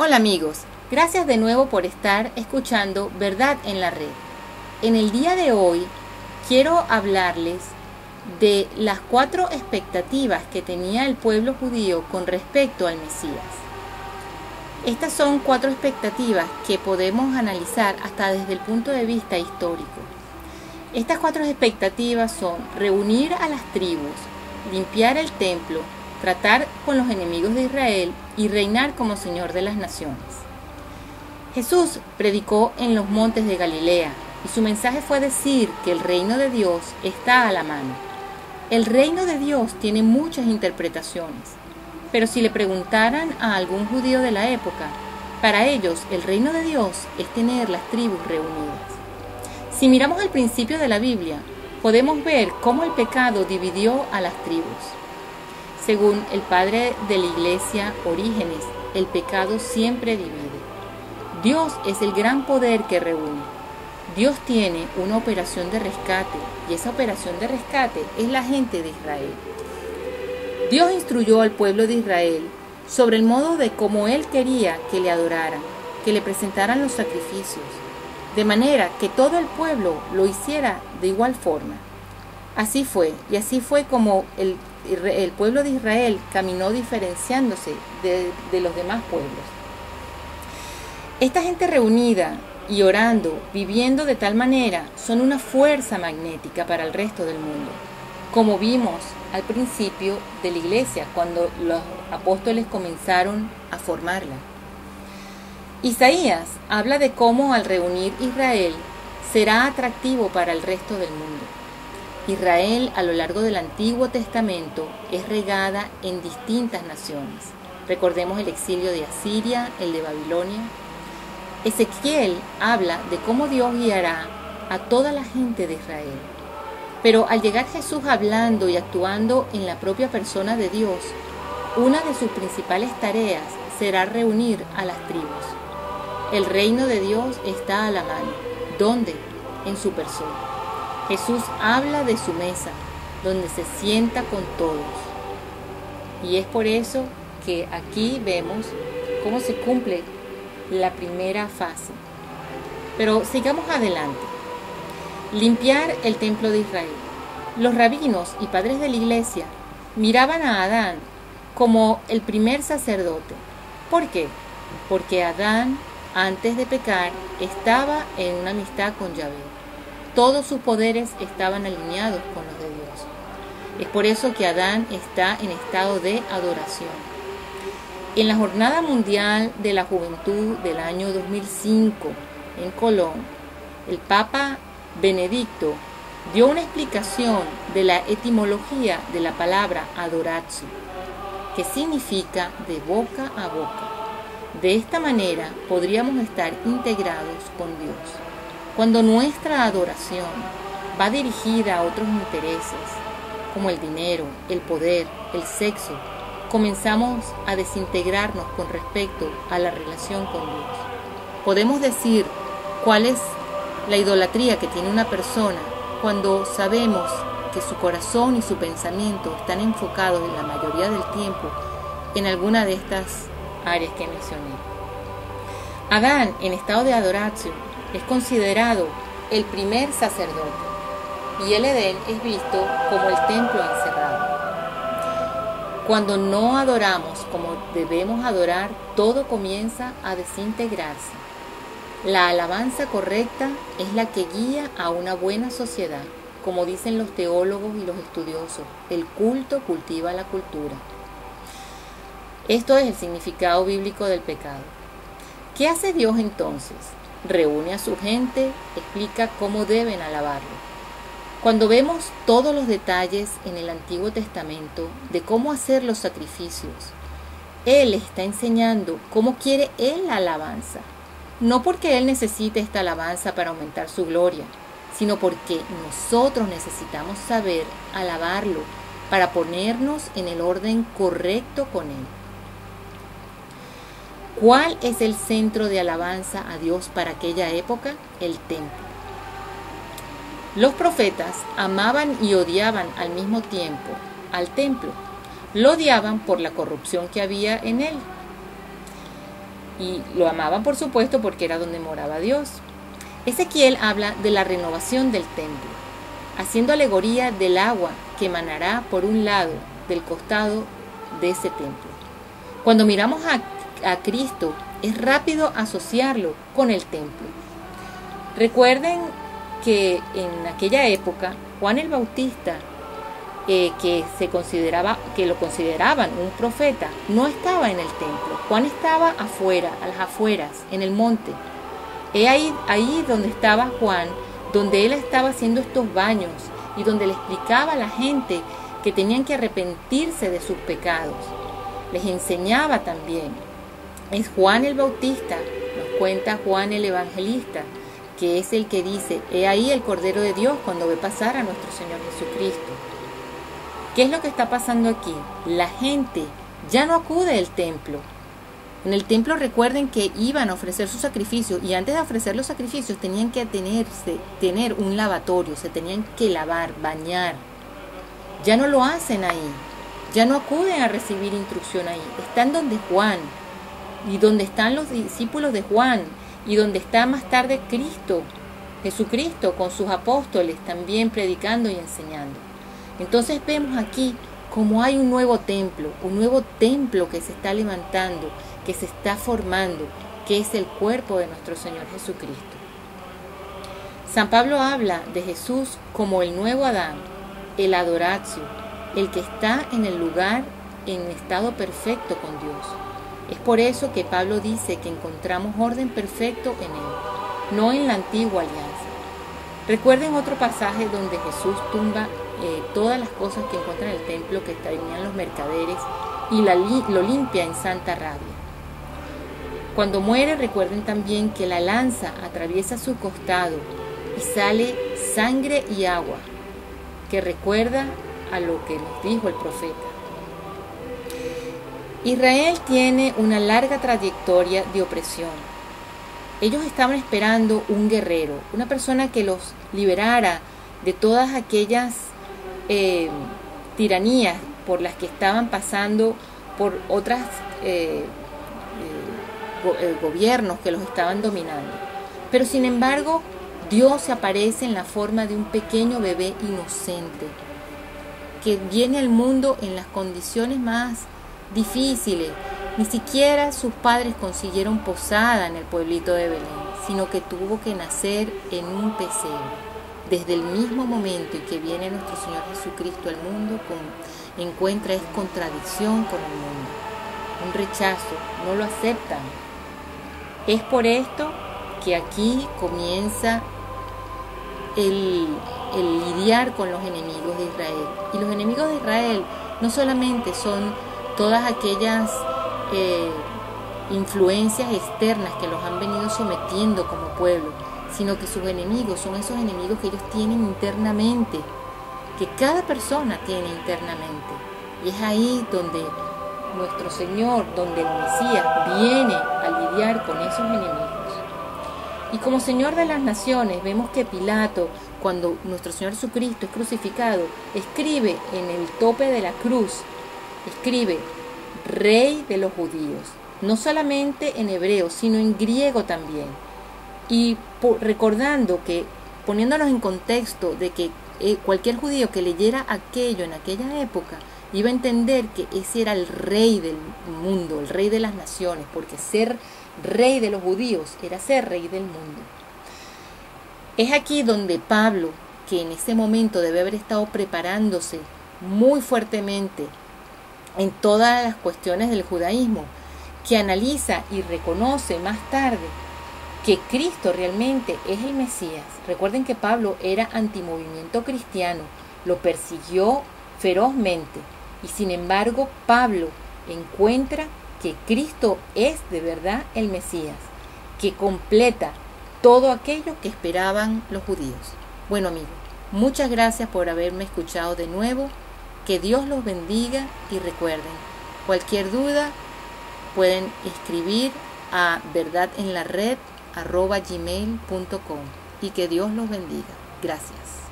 Hola amigos, gracias de nuevo por estar escuchando Verdad en la Red. En el día de hoy quiero hablarles de las cuatro expectativas que tenía el pueblo judío con respecto al Mesías. Estas son cuatro expectativas que podemos analizar hasta desde el punto de vista histórico. Estas cuatro expectativas son reunir a las tribus, limpiar el templo, tratar con los enemigos de Israel y reinar como Señor de las naciones. Jesús predicó en los montes de Galilea y su mensaje fue decir que el reino de Dios está a la mano. El reino de Dios tiene muchas interpretaciones, pero si le preguntaran a algún judío de la época, para ellos el reino de Dios es tener las tribus reunidas. Si miramos al principio de la Biblia, podemos ver cómo el pecado dividió a las tribus. Según el padre de la iglesia Orígenes, el pecado siempre divide. Dios es el gran poder que reúne. Dios tiene una operación de rescate y esa operación de rescate es la gente de Israel. Dios instruyó al pueblo de Israel sobre el modo de cómo Él quería que le adoraran, que le presentaran los sacrificios, de manera que todo el pueblo lo hiciera de igual forma. Así fue, y así fue como el el pueblo de Israel caminó diferenciándose de, los demás pueblos. Esta gente reunida y orando, viviendo de tal manera, son una fuerza magnética para el resto del mundo, como vimos al principio de la iglesia, cuando los apóstoles comenzaron a formarla. Isaías habla de cómo al reunir Israel será atractivo para el resto del mundo. Israel a lo largo del Antiguo Testamento es regada en distintas naciones. Recordemos el exilio de Asiria, el de Babilonia. Ezequiel habla de cómo Dios guiará a toda la gente de Israel. Pero al llegar Jesús hablando y actuando en la propia persona de Dios, una de sus principales tareas será reunir a las tribus. El reino de Dios está a la mano. ¿Dónde? En su persona. Jesús habla de su mesa, donde se sienta con todos. Y es por eso que aquí vemos cómo se cumple la primera fase. Pero sigamos adelante. Limpiar el templo de Israel. Los rabinos y padres de la iglesia miraban a Adán como el primer sacerdote. ¿Por qué? Porque Adán, antes de pecar, estaba en una amistad con Yahvé todos sus poderes estaban alineados con los de Dios. Es por eso que Adán está en estado de adoración. En la Jornada Mundial de la Juventud del año 2005 en Colón, el Papa Benedicto dio una explicación de la etimología de la palabra adoratio, que significa de boca a boca. De esta manera podríamos estar integrados con Dios. Cuando nuestra adoración va dirigida a otros intereses, como el dinero, el poder, el sexo, comenzamos a desintegrarnos con respecto a la relación con Dios. Podemos decir cuál es la idolatría que tiene una persona cuando sabemos que su corazón y su pensamiento están enfocados en la mayoría del tiempo en alguna de estas áreas que mencioné. Adán, en estado de adoración, es considerado el primer sacerdote y el Edén es visto como el templo encerrado. Cuando no adoramos como debemos adorar, todo comienza a desintegrarse. La alabanza correcta es la que guía a una buena sociedad. Como dicen los teólogos y los estudiosos, el culto cultiva la cultura. Esto es el significado bíblico del pecado. ¿Qué hace Dios entonces? Reúne a su gente, explica cómo deben alabarlo. Cuando vemos todos los detalles en el Antiguo Testamento de cómo hacer los sacrificios, Él está enseñando cómo quiere Él la alabanza. No porque Él necesite esta alabanza para aumentar su gloria, sino porque nosotros necesitamos saber alabarlo para ponernos en el orden correcto con Él. ¿Cuál es el centro de alabanza a Dios para aquella época? El templo. Los profetas amaban y odiaban al mismo tiempo al templo. Lo odiaban por la corrupción que había en él. y lo amaban por supuesto porque era donde moraba Dios. Ezequiel habla de la renovación del templo, haciendo alegoría del agua que emanará por un lado del costado de ese templo. Cuando miramos a, a Cristo, es rápido asociarlo con el templo. Recuerden que en aquella época Juan el Bautista, eh, que se consideraba, que lo consideraban un profeta, no estaba en el templo. Juan estaba afuera, a las afueras, en el monte. He ahí, ahí donde estaba Juan, donde él estaba haciendo estos baños y donde le explicaba a la gente que tenían que arrepentirse de sus pecados. Les enseñaba también. Es Juan el Bautista, nos cuenta Juan el Evangelista, que es el que dice, he ahí el Cordero de Dios cuando ve pasar a nuestro Señor Jesucristo. ¿Qué es lo que está pasando aquí? La gente ya no acude al templo. En el templo recuerden que iban a ofrecer sus sacrificios y antes de ofrecer los sacrificios tenían que tenerse, tener un lavatorio, se tenían que lavar, bañar. Ya no lo hacen ahí, ya no acuden a recibir instrucción ahí, están donde Juan y donde están los discípulos de Juan y donde está más tarde Cristo, Jesucristo con sus apóstoles también predicando y enseñando. Entonces vemos aquí como hay un nuevo templo, un nuevo templo que se está levantando, que se está formando, que es el cuerpo de nuestro Señor Jesucristo. San Pablo habla de Jesús como el nuevo Adán, el adoratio, el que está en el lugar en estado perfecto con Dios. Es por eso que Pablo dice que encontramos orden perfecto en Él, no en la antigua alianza. Recuerden otro pasaje donde Jesús tumba eh, todas las cosas que encuentra en el templo que tenían los mercaderes y lo limpia en santa rabia. Cuando muere recuerden también que la lanza atraviesa su costado y sale sangre y agua, que recuerda a lo que nos dijo el profeta. Israel tiene una larga trayectoria de opresión. Ellos estaban esperando un guerrero, una persona que los liberara de todas aquellas eh, tiranías por las que estaban pasando por otras eh, eh, gobiernos que los estaban dominando. Pero sin embargo, Dios se aparece en la forma de un pequeño bebé inocente que viene al mundo en las condiciones más difíciles. Ni siquiera sus padres consiguieron posada en el pueblito de Belén, sino que tuvo que nacer en un pesebre. Desde el mismo momento en que viene nuestro Señor Jesucristo al mundo, encuentra es contradicción con el mundo, un rechazo, no lo aceptan. Es por esto que aquí comienza el lidiar con los enemigos de Israel. Y los enemigos de Israel no solamente son todas aquellas eh, influencias externas que los han venido sometiendo como pueblo, sino que sus enemigos son esos enemigos que ellos tienen internamente, que cada persona tiene internamente. Y es ahí donde nuestro Señor, donde el Mesías viene a lidiar con esos enemigos. Y como Señor de las Naciones, vemos que Pilato, cuando nuestro Señor Jesucristo es crucificado, escribe en el tope de la cruz escribe Rey de los judíos, no solamente en hebreo, sino en griego también. Y recordando que, poniéndonos en contexto de que eh, cualquier judío que leyera aquello en aquella época, iba a entender que ese era el rey del mundo, el rey de las naciones, porque ser rey de los judíos era ser rey del mundo. Es aquí donde Pablo, que en ese momento debe haber estado preparándose muy fuertemente en todas las cuestiones del judaísmo, que analiza y reconoce más tarde que Cristo realmente es el Mesías. Recuerden que Pablo era antimovimiento cristiano, lo persiguió ferozmente y sin embargo Pablo encuentra que Cristo es de verdad el Mesías, que completa todo aquello que esperaban los judíos. Bueno amigos, muchas gracias por haberme escuchado de nuevo que Dios los bendiga y recuerden, cualquier duda pueden escribir a verdadenlared.gmail.com y que Dios los bendiga. Gracias.